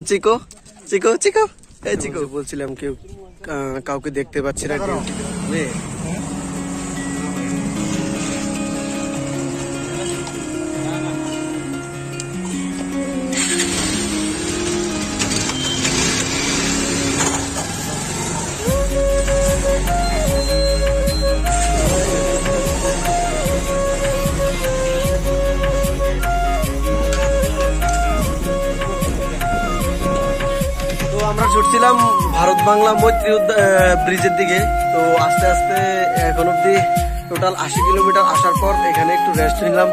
Chicco Chicco Chicco. এই Chicco. বলছিলাম কেউ আহ, কাউকে দেখতে পাচ্ছি না। আমরা ভারত বাংলা মৈত্রী ব্রিজের দিকে। তো আস্তে আস্তে এখন অব্দি টোটাল আশি কিলোমিটার আসার পর এখানে একটু রেস্ট নিলাম।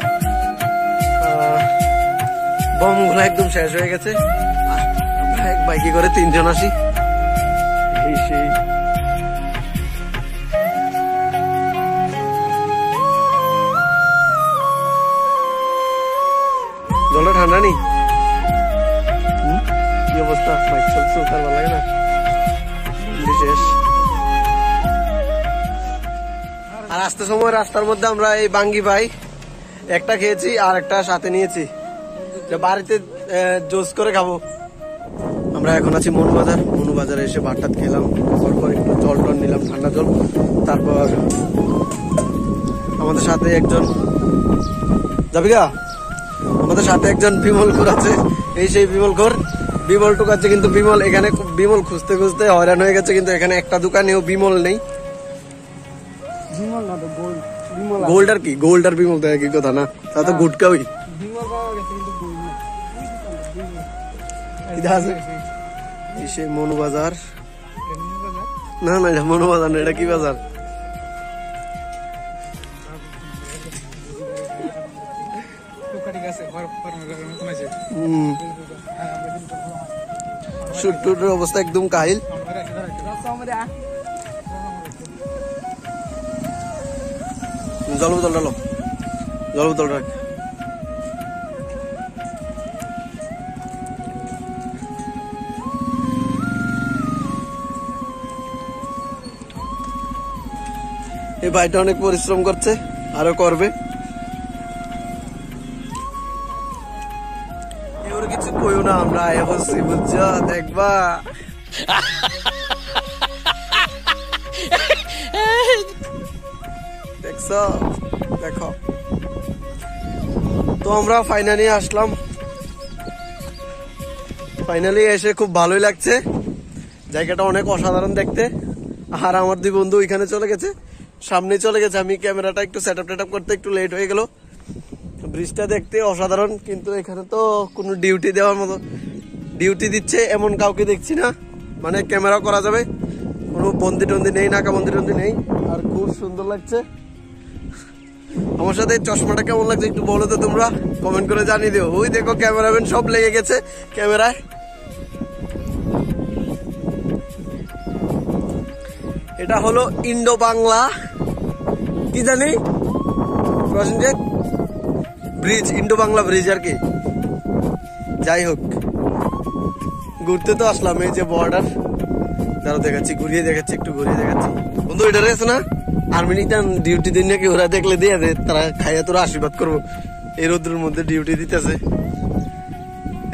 বমগুলো একদম শেষ হয়ে গেছে। এক বাইকে করে তিনজন আসি। এই সেই। জলটা ঠান্ডা নেই? অবস্থা? চলছে তার ভালো লাগে না? বিশেষ। আর আসতে সময় রাস্তার মধ্যে আমরা এই বাঙ্গি ভাই একটা খেয়েছি আর একটা সাথে নিয়েছি। বাড়িতে জোস করে খাব। আমরা এখন আছি মনু বাজার। মনু বাজারে এসে ভাতটাত খেলাম। তারপর একটু জল টল নিলাম, ঠান্ডা জল। তারপর আমাদের সাথে একজন যাবি গা আমাদের সাথে একজন বিমল ঘোর আছে। এই সেই বিমল ঘোর। বিমল টুকাচ্ছে কিন্তু বিমল এখানে খুব- বিমল খুঁজতে খুঁজতে হয়রান হয়ে গেছে কিন্তু এখানে একটা দোকানেও বিমল নেই। গোল্ড আর কি গোল্ড আর বিমল তো একই কথা না তা তো গুটকা ওই বিমল পাওয়া গেছে কিন্তু গোল্ড না। এটা আছে? মনু বাজার? না না এটা মনু বাজার না এটা কি বাজার? ঠিক আছে মতন আছে হম। শুট টুটের অবস্থা একদম কাহিল। জল বোতল ডালো জল বোতল রাখ। এই ভাইটা অনেক পরিশ্রম করছে, আরও করবে। আমরা বলছি, বুঝছ? দেখবা? দেখছ? দেখো। তো আমরা ফাইনালি আসলাম। ফাইনালি এসে খুব ভালোই লাগছে। জায়গাটা অনেক অসাধারণ দেখতে। আর আমার দুই বন্ধু ওইখানে চলে গেছে। সামনে চলে গেছে। আমি ক্যামেরাটা একটু সেট আপ টেট করতে একটু লেট হয়ে গেল। ব্রিজটা দেখতে অসাধারণ, কিন্তু এখানে তো কোনো ডিউটি দেওয়ার মতো ডিউটি দিচ্ছে এমন কাউকে দেখছি না। মানে ক্যামেরা করা যাবে। কোনো বন্দি টন্দি নেই, নাকা বন্দি টন্দি নেই। আর খুব সুন্দর লাগছে। আমার সাথে চশমাটা কেমন লাগছে একটু বলো তো তোমরা। কমেন্ট করে জানিয়ে দিও। ওই দেখো ক্যামেরাম্যান সব লেগে গেছে ক্যামেরায় এটা হলো ইন্ডো বাংলা। কি জানি? Prosenjit bridge Indo Bangla bridge আর কি। যাই হোক, ঘুরতে তো আসলাম, এই যে বর্ডার দাঁড়া দেখাচ্ছি, ঘুরিয়ে দেখাচ্ছি, একটু ঘুরিয়ে দেখাচ্ছি। বন্ধু, এটা রয়েছে না? আর্মিনিটান ডিউটি দিন নাকি ওরা দেখলে দিয়ে দে, তারা খাইয়া তোরা আশীর্বাদ করব। এই রোদ্রের মধ্যে ডিউটি দিতেছে।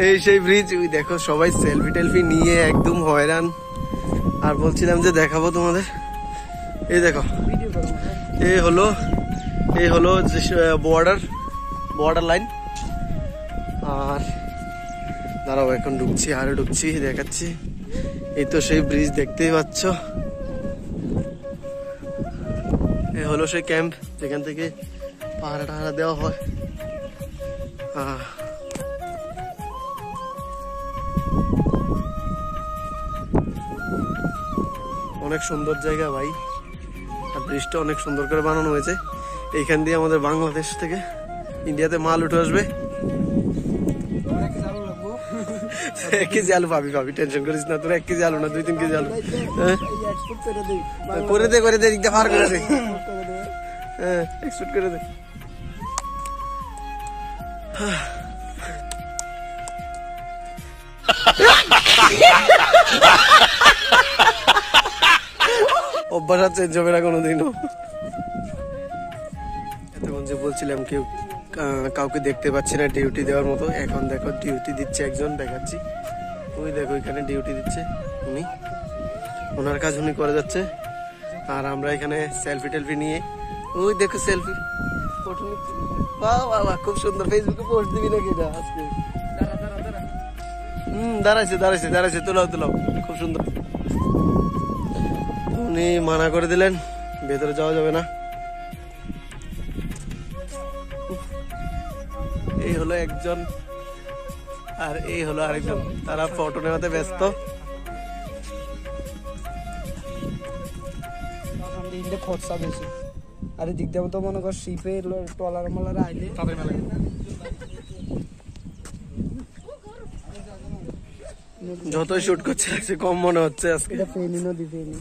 এই সেই ব্রিজ ওই দেখো, সবাই সেলফি টেলফি নিয়ে একদম হয়রান। আর বলছিলাম যে দেখাবো তোমাদের। এই দেখো এই হলো এই হলো বর্ডার বর্ডার লাইন আর দাঁড়াও, এখন ঢুকছি, আরও ঢুকছি, দেখাচ্ছি। এই তো সেই ব্রিজ দেখতেই পাচ্ছ। এই হলো সেই ক্যাম্প যেখান থেকে পাহাড়া টাহারা দেওয়া হয়। অনেক সুন্দর জায়গা ভাই। আর ব্রিজটা অনেক সুন্দর করে বানানো হয়েছে। এইখান দিয়ে আমাদের বাংলাদেশ থেকে ইন্ডিয়াতে মাল উঠে আসবে। এক কেজি আলু পাবি পাবি টেনশন করিস না, তোর এক কেজি আলু না, দুই, তিন কেজি আলু। হ্যাঁ? করে দে করে দে করে দে। হ্যাঁ করে দে। অভ্যাস আর চেঞ্জ হবে না কোনোদিনও। এতক্ষণ যে বলছিলাম কেউ কাউকে দেখতে পাচ্ছি না ডিউটি দেওয়ার মতো। এখন দেখো ডিউটি দিচ্ছে একজন দেখাচ্ছি। ওই দেখো এখানে ডিউটি দিচ্ছে উনি। ওনার কাজ উনি করে যাচ্ছে। আর আমরা এখানে সেলফি টেলফি নিয়ে ওই দেখো সেলফি ফটো নিচ্ছি। বাহ খুব সুন্দর। ফেসবুকে পোস্ট দিবি নাকি এটা আজকে? হুম দাঁড়াইছে দাঁড়াইছে দাঁড়াইছে। তোলাও তোলাও খুব সুন্দর। উনি মানা করে দিলেন। ভেতরে যাওয়া যাবে না। এই হলো একজন আর এই হলো আরেকজন। তারা ফটো নেওয়াতে ব্যস্ত। খরচা বেশি। আর এদিক দিয়ে তো মনে কর শিপে টলার মালার আইলে। যতই শুট করছে কম মনে হচ্ছে আজকে। ফেনি নদী ফেনি।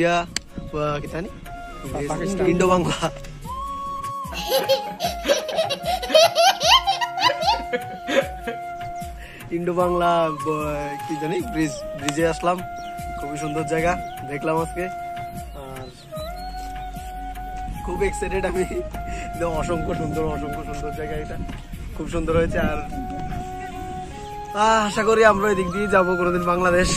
ইন্ডিয়া কি জানি পাকিস্তান। ইন্ডো বাংলা ইন্ডো বাংলা কি জানি ব্রিজ ব্রিজে আসলাম খুবই সুন্দর জায়গা দেখলাম আজকে আর খুব এক্সাইটেড আমি অসংখ্য সুন্দর অসংখ্য সুন্দর জায়গা এটা খুব সুন্দর হয়েছে আর আশা করি আমরা এদিক দিয়ে যাব কোনোদিন বাংলাদেশ।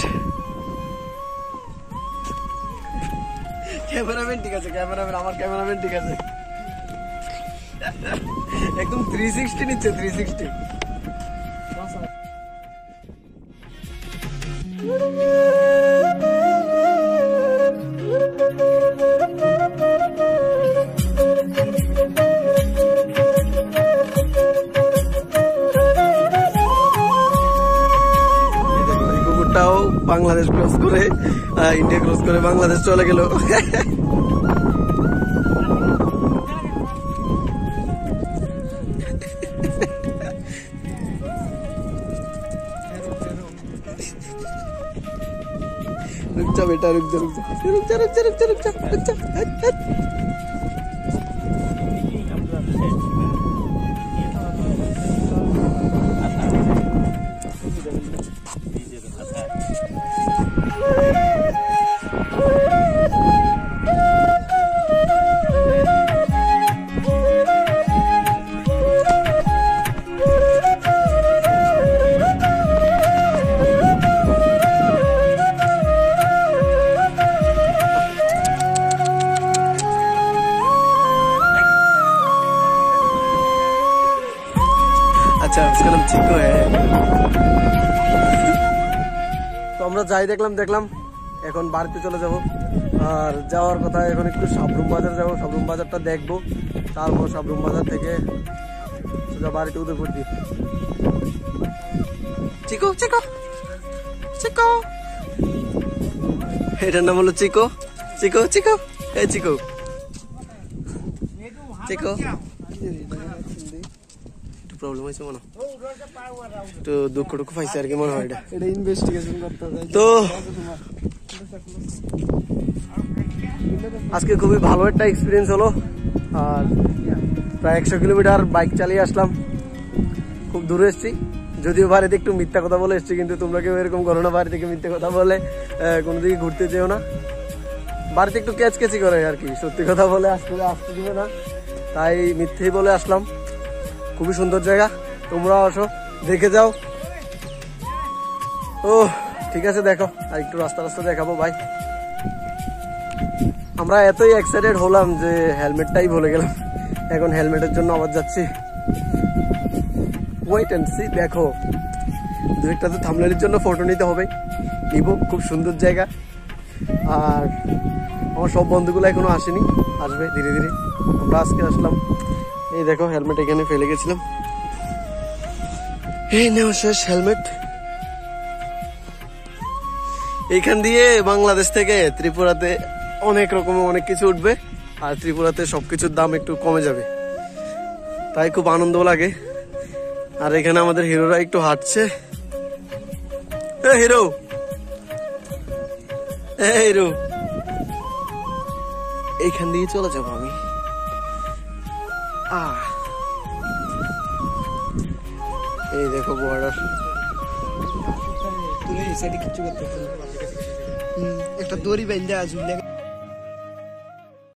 ক্যামেরাম্যান ঠিক আছে ক্যামেরাম্যান আমার ক্যামেরাম্যান ঠিক আছে। একদম থ্রি সিক্সটি নিচ্ছে থ্রি সিক্সটি বাংলাদেশ ক্রস করে আহ, ইন্ডিয়া ক্রস করে বাংলাদেশ চলে গেল रुक जा बेटा रुक जा रुक जा रुक जा रुक जा रुक जा रुक जा আচ্ছা उसका नाम चिक्को है তো আমরা যাই দেখলাম দেখলাম এখন বাড়িতে চলে যাব আর যাওয়ার কথা এখন একটু সাবরুম বাজার যাবো সাবরুম বাজারটা দেখবো তারপর সাবরুম বাজার থেকে সোজা বাড়িতে উদয়পুর দিই চিকো চিকো চিকো এটার নাম হলো চিকো চিকো চিকো এই চিকো চিকো একটু প্রবলেম হয়েছে মনে হয়। একটু দুঃখ টুকু পাইছে আর কি মনে হয় এটা। এটা ইনভেস্টিগেশন করতে তো আজকে খুবই ভালো একটা এক্সপিরিয়েন্স হলো। আর প্রায় একশো কিলোমিটার বাইক চালিয়ে আসলাম। খুব দূরে এসেছি। যদিও বাড়িতে একটু মিথ্যা কথা বলে এসেছি কিন্তু তোমরা কেউ এরকম করো না বাড়ি থেকে মিথ্যা কথা বলে কোনো দিকে ঘুরতে যেও না। বাড়িতে একটু ক্যাচ ক্যাচি করে আর কি সত্যি কথা বলে আসতে আসতে দিবে না। তাই মিথ্যেই বলে আসলাম। খুবই সুন্দর জায়গা। তোমরা আসো, দেখে যাও। ও ঠিক আছে, দেখো, আর একটু রাস্তা রাস্তা দেখাবো ভাই আমরা এতই এক্সাইটেড হলাম যে হেলমেটটাই ভুলে গেলাম। এখন হেলমেটের জন্য আবার যাচ্ছি। ওয়েট অ্যান্ড সি দেখো। দু একটা তো থামলের জন্য ফটো নিতে হবে। নিব, খুব সুন্দর জায়গা। আর আমার সব বন্ধুগুলো এখনও আসেনি। আসবে ধীরে ধীরে। আমরা আজকে আসলাম। এই দেখো হেলমেট এখানে ফেলে গেছিলাম। এই নেওয়া শেষ হেলমেট। এইখান দিয়ে বাংলাদেশ থেকে ত্রিপুরাতে অনেক রকমের অনেক কিছু উঠবে, আর ত্রিপুরাতে সবকিছুর দাম একটু কমে যাবে। তাই খুব আনন্দ লাগে। আর এখানে আমাদের হিরোরা একটু হাঁটছে। হিরো! হিরো! এইখান দিয়ে চলে যাব আমি। আহ! এই দেখো বর্ডার তুই সেটা কিছু করতে পারবি না। হুম, একটা দড়ি বেঁধে ঝুলে